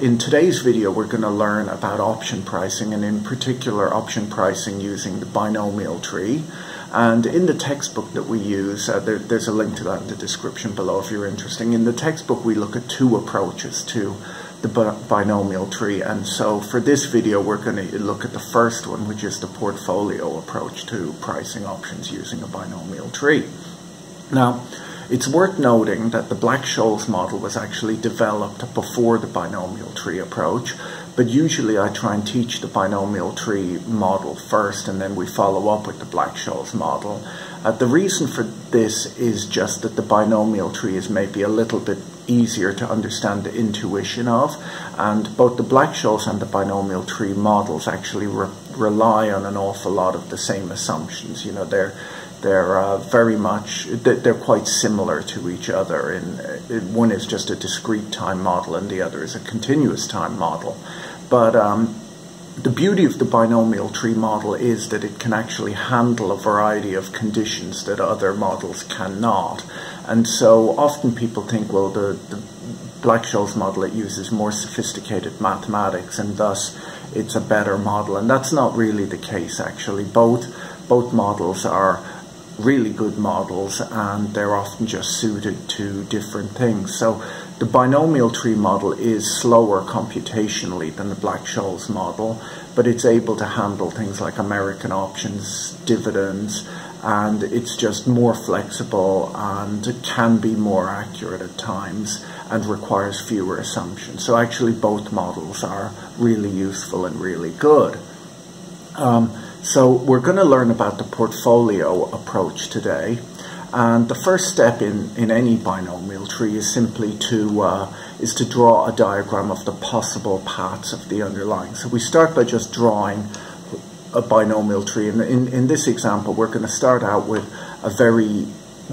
In today's video, we're going to learn about option pricing and in particular option pricing using the binomial tree. And in the textbook that we use, uh, there, there's a link to that in the description below if you're interested. In the textbook, we look at two approaches to the binomial tree. And so for this video, we're going to look at the first one, which is the portfolio approach to pricing options using a binomial tree. Now, it's worth noting that the Black-Scholes model was actually developed before the binomial tree approach, but usually I try and teach the binomial tree model first and then we follow up with the Black-Scholes model. Uh, the reason for this is just that the binomial tree is maybe a little bit easier to understand the intuition of, and both the Black-Scholes and the binomial tree models actually re rely on an awful lot of the same assumptions. You know, they're they're uh, very much they're quite similar to each other. In, one is just a discrete time model, and the other is a continuous time model. But um, the beauty of the binomial tree model is that it can actually handle a variety of conditions that other models cannot. And so often people think, well, the, the Black-Scholes model it uses more sophisticated mathematics, and thus it's a better model. And that's not really the case, actually. Both both models are really good models and they're often just suited to different things. So the binomial tree model is slower computationally than the Black-Scholes model, but it's able to handle things like American options, dividends, and it's just more flexible and can be more accurate at times and requires fewer assumptions. So actually both models are really useful and really good. Um, so we're going to learn about the portfolio approach today. And the first step in, in any binomial tree is simply to uh, is to draw a diagram of the possible paths of the underlying. So we start by just drawing a binomial tree. And in, in this example, we're going to start out with a very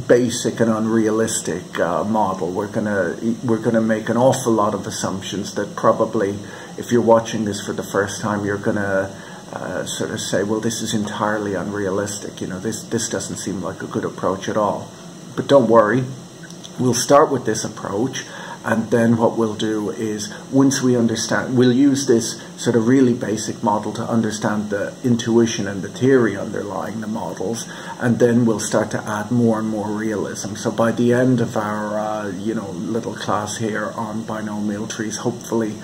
basic and unrealistic uh, model. We're going to we're going to make an awful lot of assumptions that probably, if you're watching this for the first time, you're going to uh, sort of say, well, this is entirely unrealistic. You know, this, this doesn't seem like a good approach at all. But don't worry, we'll start with this approach. And then what we'll do is, once we understand, we'll use this sort of really basic model to understand the intuition and the theory underlying the models. And then we'll start to add more and more realism. So by the end of our, uh, you know, little class here on binomial trees, hopefully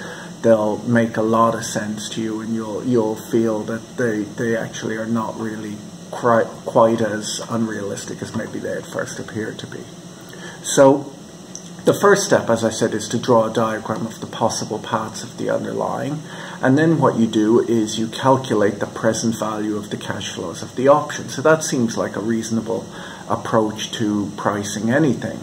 they'll make a lot of sense to you and you'll you'll feel that they they actually are not really quite quite as unrealistic as maybe they at first appear to be. So the first step, as I said, is to draw a diagram of the possible paths of the underlying. And then what you do is you calculate the present value of the cash flows of the option. So that seems like a reasonable approach to pricing anything.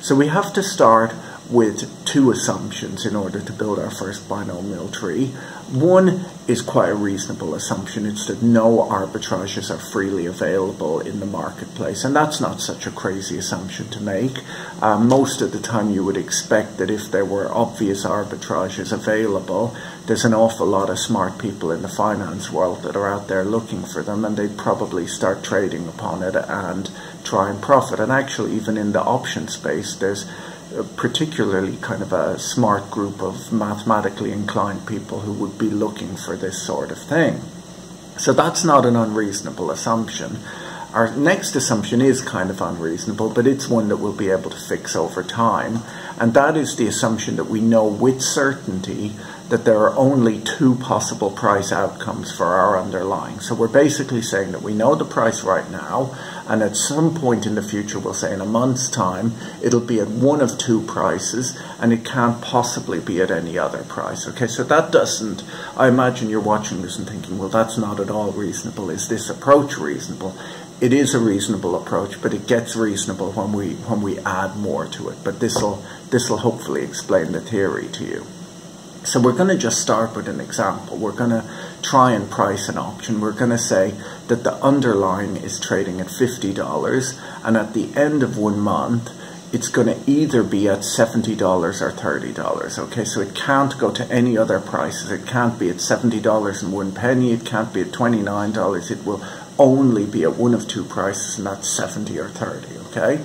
So we have to start with two assumptions in order to build our first binomial tree. One is quite a reasonable assumption. It's that no arbitrages are freely available in the marketplace. And that's not such a crazy assumption to make. Um, most of the time you would expect that if there were obvious arbitrages available, there's an awful lot of smart people in the finance world that are out there looking for them and they'd probably start trading upon it and try and profit. And actually even in the option space, there's particularly kind of a smart group of mathematically inclined people who would be looking for this sort of thing. So that's not an unreasonable assumption. Our next assumption is kind of unreasonable, but it's one that we'll be able to fix over time. And that is the assumption that we know with certainty that there are only two possible price outcomes for our underlying. So we're basically saying that we know the price right now, and at some point in the future, we'll say in a month's time, it'll be at one of two prices, and it can't possibly be at any other price. Okay, so that doesn't, I imagine you're watching this and thinking, well, that's not at all reasonable. Is this approach reasonable? It is a reasonable approach, but it gets reasonable when we when we add more to it. But this will this will hopefully explain the theory to you. So we're going to just start with an example. We're going to try and price an option. We're going to say that the underlying is trading at $50 and at the end of one month it's going to either be at $70 or $30. Okay, so it can't go to any other prices. It can't be at $70 and one penny. It can't be at $29. It will only be at one of two prices and that's 70 or 30. Okay.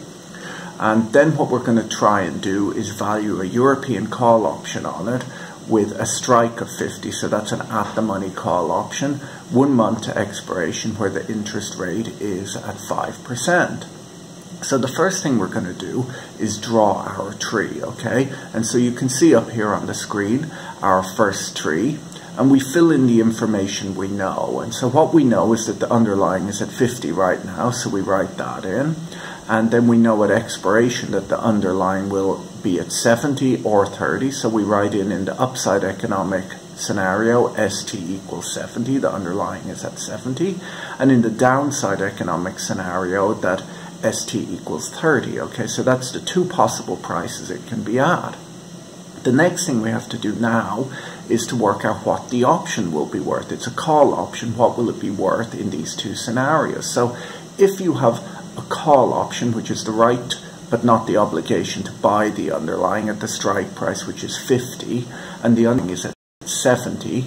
And then what we're going to try and do is value a European call option on it with a strike of 50, so that's an at the money call option, one month to expiration where the interest rate is at 5%. So the first thing we're going to do is draw our tree, okay? And so you can see up here on the screen our first tree and we fill in the information we know. And so what we know is that the underlying is at 50 right now, so we write that in. And then we know at expiration that the underlying will be at 70 or 30, so we write in in the upside economic scenario, ST equals 70, the underlying is at 70. And in the downside economic scenario, that ST equals 30. Okay, so that's the two possible prices it can be at. The next thing we have to do now is to work out what the option will be worth. It's a call option. What will it be worth in these two scenarios? So if you have a call option, which is the right but not the obligation to buy the underlying at the strike price, which is 50, and the underlying is at 70,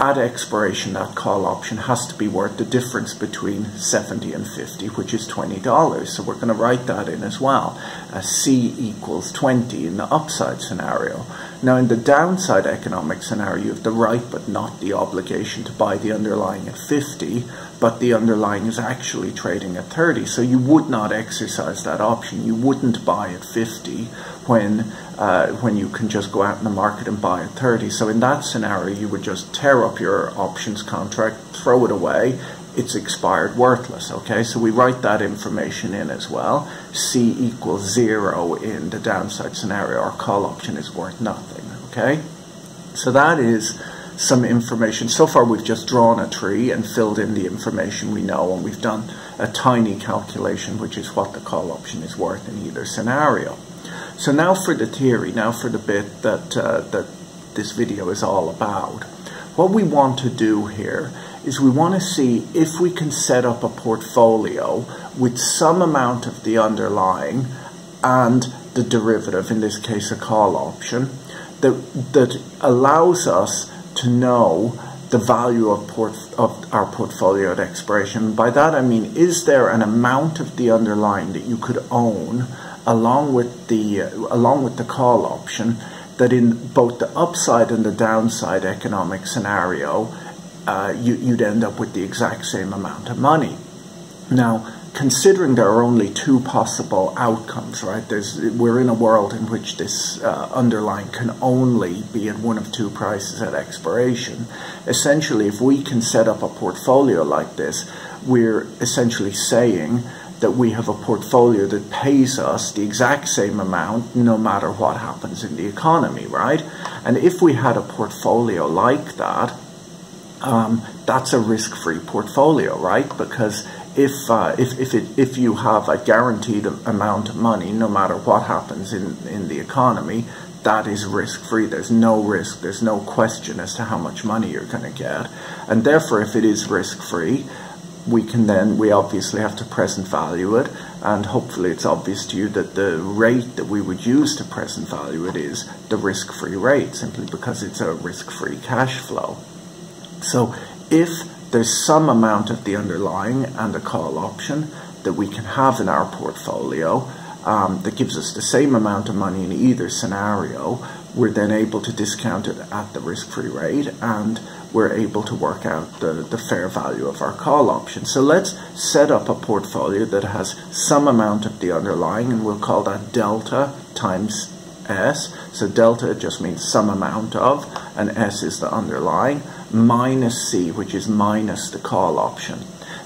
at expiration, that call option has to be worth the difference between 70 and 50, which is $20. So we're going to write that in as well. C equals 20 in the upside scenario. Now, in the downside economic scenario, you have the right but not the obligation to buy the underlying at 50, but the underlying is actually trading at 30. So you would not exercise that option. You wouldn't buy at 50 when uh, when you can just go out in the market and buy at 30. So in that scenario, you would just tear up your options contract, throw it away. It's expired, worthless. Okay, so we write that information in as well. C equals zero in the downside scenario. Our call option is worth nothing. Okay, so that is some information. So far, we've just drawn a tree and filled in the information we know, and we've done a tiny calculation, which is what the call option is worth in either scenario. So now for the theory, now for the bit that, uh, that this video is all about. What we want to do here is we want to see if we can set up a portfolio with some amount of the underlying and the derivative, in this case a call option, that, that allows us to know the value of, port, of our portfolio at expiration. By that I mean, is there an amount of the underlying that you could own along with the along with the call option that in both the upside and the downside economic scenario uh, you, you'd end up with the exact same amount of money. Now, considering there are only two possible outcomes, right? There's, we're in a world in which this uh, underlying can only be at one of two prices at expiration. Essentially, if we can set up a portfolio like this, we're essentially saying that we have a portfolio that pays us the exact same amount no matter what happens in the economy, right? And if we had a portfolio like that, um, that's a risk-free portfolio, right? Because if uh, if if it, if you have a guaranteed amount of money, no matter what happens in in the economy, that is risk-free. There's no risk. There's no question as to how much money you're going to get, and therefore, if it is risk-free, we can then, we obviously have to present value it, and hopefully it's obvious to you that the rate that we would use to present value it is the risk-free rate, simply because it's a risk-free cash flow. So if there's some amount of the underlying and a call option that we can have in our portfolio um, that gives us the same amount of money in either scenario, we're then able to discount it at the risk-free rate and we're able to work out the, the fair value of our call option. So let's set up a portfolio that has some amount of the underlying, and we'll call that delta times S. So delta just means some amount of, and S is the underlying, minus C, which is minus the call option.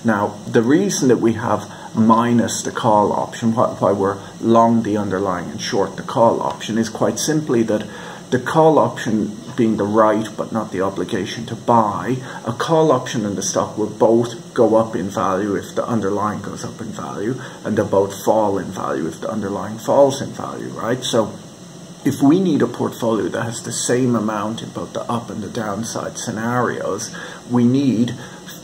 Now, the reason that we have minus the call option, why we're long the underlying and short the call option, is quite simply that the call option being the right but not the obligation to buy, a call option and the stock will both go up in value if the underlying goes up in value, and they'll both fall in value if the underlying falls in value, right? So if we need a portfolio that has the same amount in both the up and the downside scenarios, we need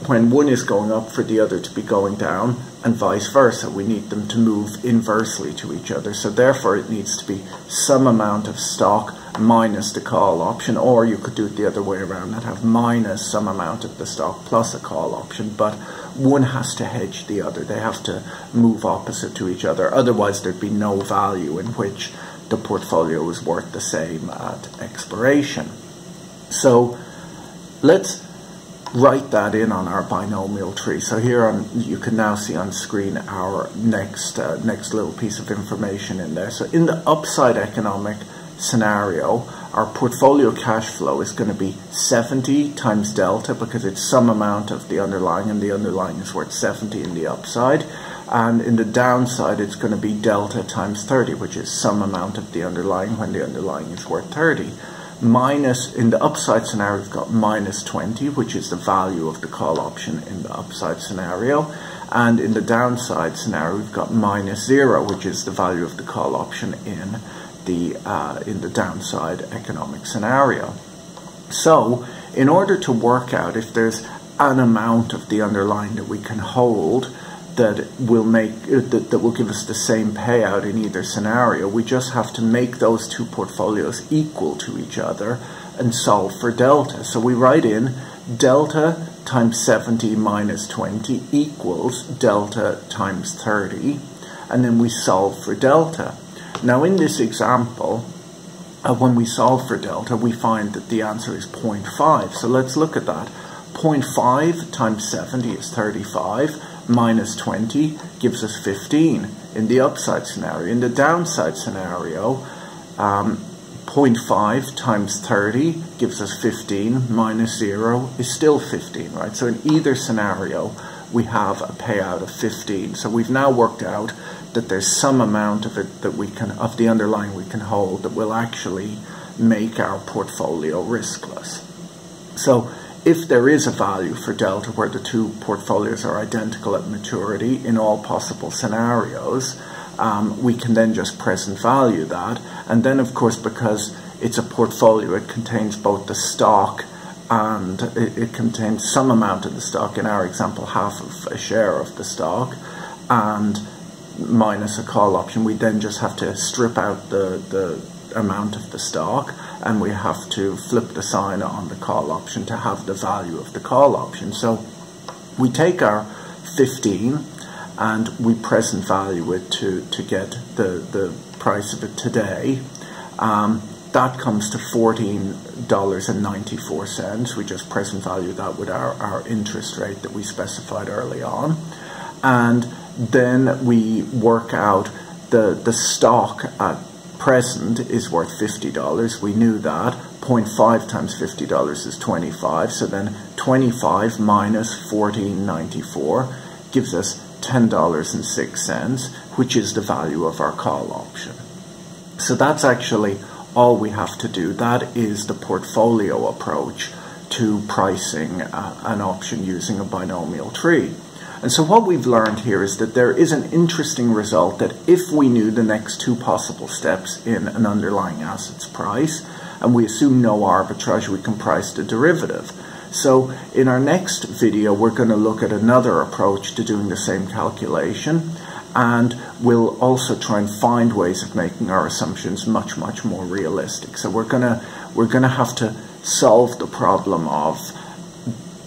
when one is going up for the other to be going down and vice versa. We need them to move inversely to each other. So therefore it needs to be some amount of stock minus the call option, or you could do it the other way around and have minus some amount of the stock plus a call option, but one has to hedge the other. They have to move opposite to each other. Otherwise, there'd be no value in which the portfolio is worth the same at expiration. So let's write that in on our binomial tree. So here on, you can now see on screen our next, uh, next little piece of information in there. So in the upside economic scenario, our portfolio cash flow is going to be 70 times delta because it's some amount of the underlying and the underlying is worth 70 in the upside. And in the downside, it's going to be delta times 30, which is some amount of the underlying when the underlying is worth 30 minus, in the upside scenario, we've got minus 20, which is the value of the call option in the upside scenario. And in the downside scenario, we've got minus zero, which is the value of the call option in the, uh, in the downside economic scenario. So, in order to work out if there's an amount of the underlying that we can hold, that will make uh, that, that will give us the same payout in either scenario. We just have to make those two portfolios equal to each other and solve for delta. So we write in delta times 70 minus 20 equals delta times 30 and then we solve for delta. Now in this example, uh, when we solve for delta, we find that the answer is 0.5. So let's look at that. 0.5 times 70 is 35 minus 20 gives us 15 in the upside scenario. In the downside scenario, um, 0.5 times 30 gives us 15, minus 0 is still 15, right? So in either scenario, we have a payout of 15. So we've now worked out that there's some amount of it that we can, of the underlying we can hold that will actually make our portfolio riskless. So if there is a value for delta where the two portfolios are identical at maturity in all possible scenarios, um, we can then just present value that. And then, of course, because it's a portfolio, it contains both the stock and it, it, contains some amount of the stock, in our example, half of a share of the stock, and minus a call option. We then just have to strip out the, the amount of the stock and we have to flip the sign on the call option to have the value of the call option. So we take our 15 and we present value it to, to get the, the price of it today. Um, that comes to $14.94. We just present value that with our, our interest rate that we specified early on. And then we work out the, the stock at present is worth $50. We knew that. 0.5 times $50 is 25. So then 25 minus 14.94 gives us $10.06, which is the value of our call option. So that's actually all we have to do. That is the portfolio approach to pricing uh, an option using a binomial tree. And so what we've learned here is that there is an interesting result that if we knew the next two possible steps in an underlying asset's price, and we assume no arbitrage, we can price the derivative. So in our next video, we're going to look at another approach to doing the same calculation, and we'll also try and find ways of making our assumptions much, much more realistic. So we're going to we're going to have to solve the problem of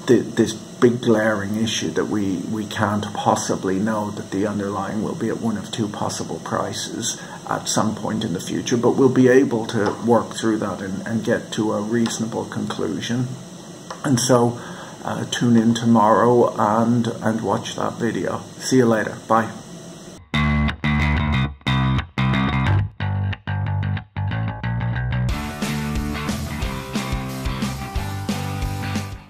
the, this big glaring issue that we, we can't possibly know that the underlying will be at one of two possible prices at some point in the future, but we'll be able to work through that and, and get to a reasonable conclusion. And so uh, tune in tomorrow and, and watch that video. See you later. Bye.